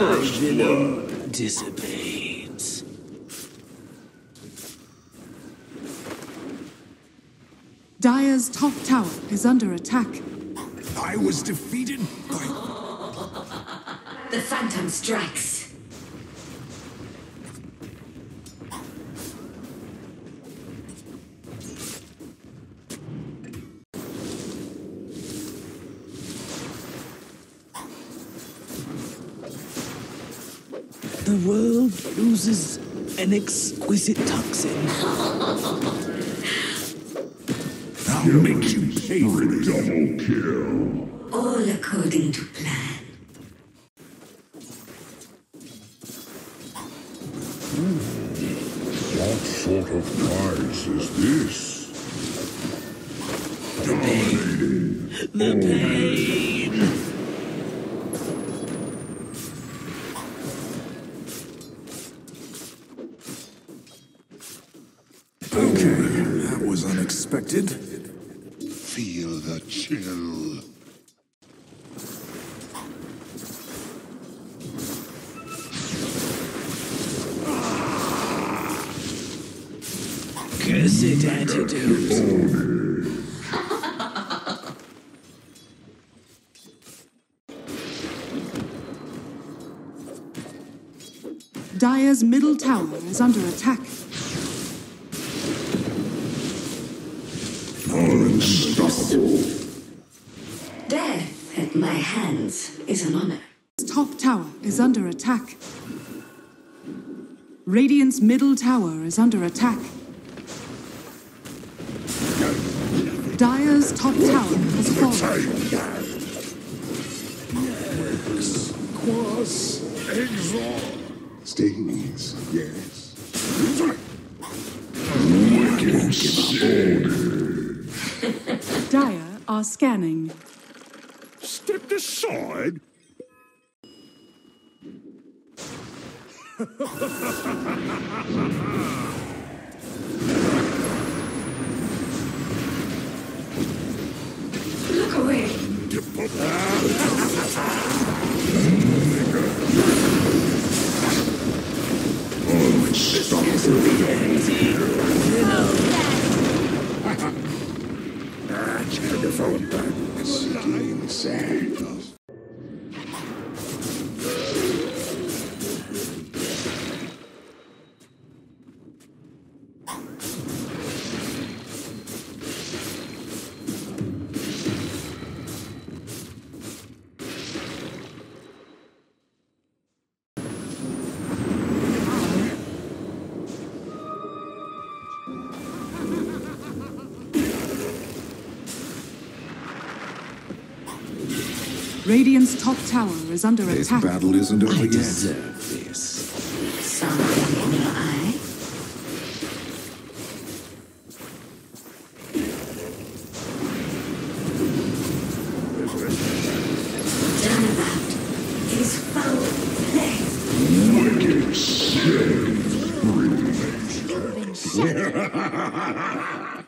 First blood dissipates. Dire's top tower is under attack. I was defeated by The Phantom strikes. The world loses an exquisite toxin. I'll make you pay for this. Double kill. All according to plan. What sort of prize is this? Dominating. The pain. Was unexpected. Feel the chill. Cursed antidote. Dire's middle tower is under attack. Death at my hands is an honor. Top tower is under attack. Radiant's middle tower is under attack. Dire's top tower has fallen. Quas Exort. Stings, yes. Wicked sword. Dire are scanning. Stepped aside. Look away. Sad. Radiant's top tower is under This attack. battle isn't over I yet. deserve this. Something in your eye. Turnabout is foul play. Wicked sick.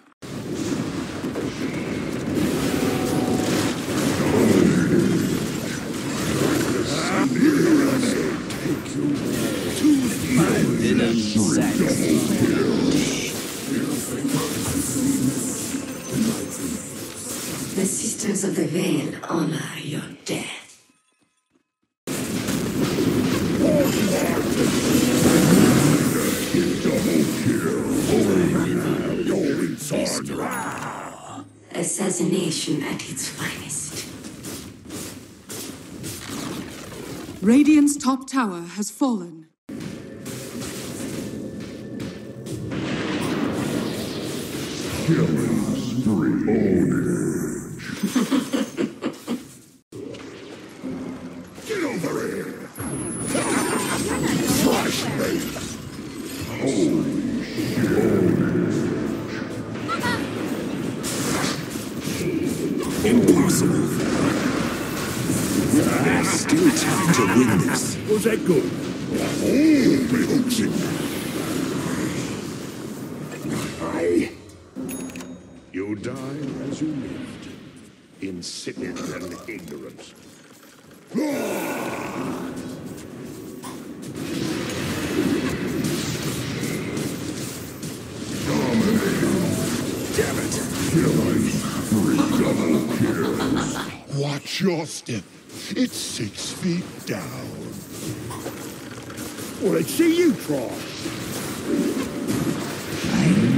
Satisfied. The Sisters of the Veil honor your death. Assassination at its finest. Radiant's top tower has fallen. Killing spree. Holy Impossible. There's still time to win this. Was that good? Oh. I. You die as you lived, insipid and ignorant. Damn it! Killing three double kills. Watch your step. It's six feet down. Well, let's see you try.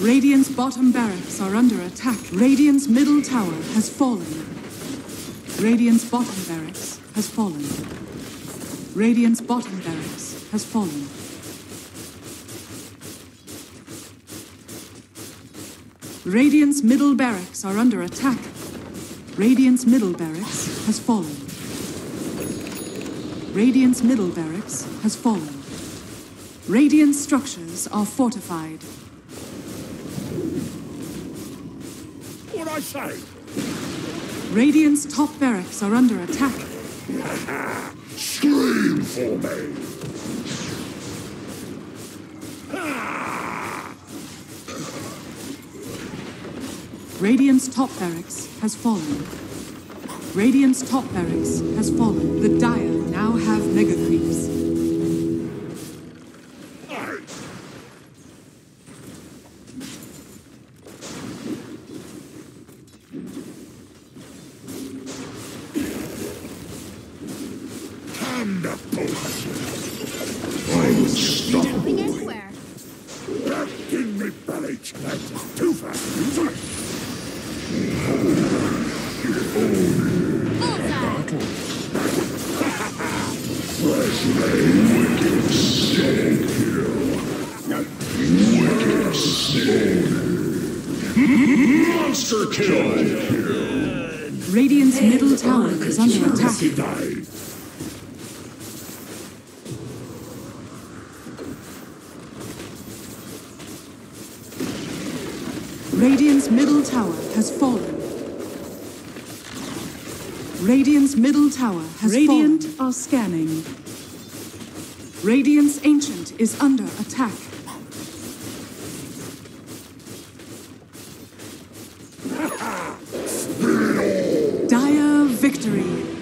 Radiant's bottom barracks are under attack. Radiant's middle tower has fallen. Radiant's bottom barracks has fallen. Radiant's bottom barracks has fallen. Radiant's middle barracks are under attack. Radiant's middle barracks has fallen. Radiant's middle barracks has fallen. Radiant structures are fortified. What I say? Radiant's top barracks are under attack. Scream for me. Radiant's top barracks has fallen. Radiant's top barracks has fallen. The Dire now have mega Thunderbolt. Jumping everywhere. Back in me belly. That's too fast. Bullseye. Monster kill. Radiant's middle tower is under attack. Tower has fallen. Radiant's middle tower has Radiant fallen. are scanning. Radiant's ancient is under attack. Dire victory.